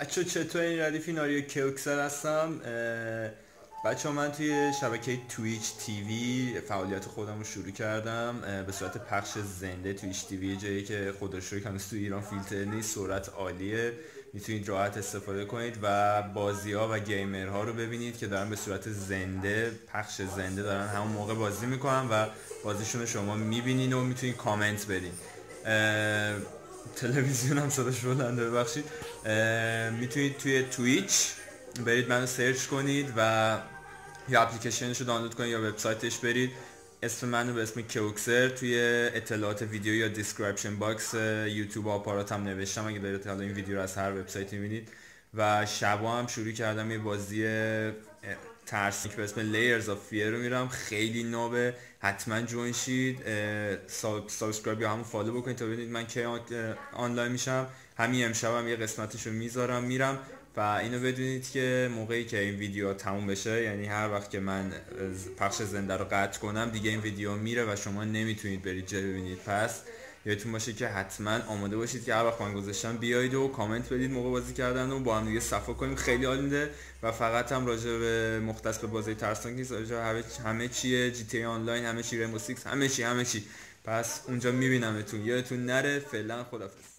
بچه چطور این ردیف ناریو کیوکسر هستم بچه من توی شبکه تویچ تیوی فعالیت خودم رو شروع کردم به صورت پخش زنده تویچ تیوی جایی که خودش رو کنیست تو ایران فیلتر نیست سرعت عالیه. می‌تونید راحت استفاده کنید و بازی ها و گیمر ها رو ببینید که دارن به صورت زنده پخش زنده دارن همون موقع بازی می‌کنن و بازیشون رو شما می‌بینین و می‌تونید کامنت بدین. تلویزیون هم صداش بلنده ببخشید. می‌تونید توی تویچ برید منو search کنید و یا اپلیکیشنش رو دانلود کنید یا وبسایتش برید. اسم منو به اسم کیوکسر توی اطلاعات ویدیو یا description box یوتیوب آپارات هم نوشتم. اگه دارید حالا این ویدیو رو از هر وبسایتی می‌بینید. و شبا هم شروع کردم یه بازی ترسناک به اسم Layers of Fear رو میرم. خیلی نابه. حتما join شید. subscribe یا همون follow بکنید تا ببینید من کی آنلاین میشم. همین امشب هم یه قسمتش رو می‌ذارم میرم. و اینو بدونید که موقعی که این ویدیو تموم بشه یعنی هر وقت که من پخش زنده رو قطع کنم دیگه این ویدیو میره و شما نمی‌تونید برید جا ببینید. پس یادتون باشه که حتما آماده باشید که هر وقت من گذاشتم بیاید و کامنت بدید موقع بازی کردن و با هم دیگه صفا کنیم. خیلی عالی و فقط هم راجع به مختص به بازی ترسناک نیست راجع همه چیه جی تی آنلاین همه چی ریمبو 6 همه چی همه چی. پس اونجا میبینمتون. یادتون نره. فعلا خدافظ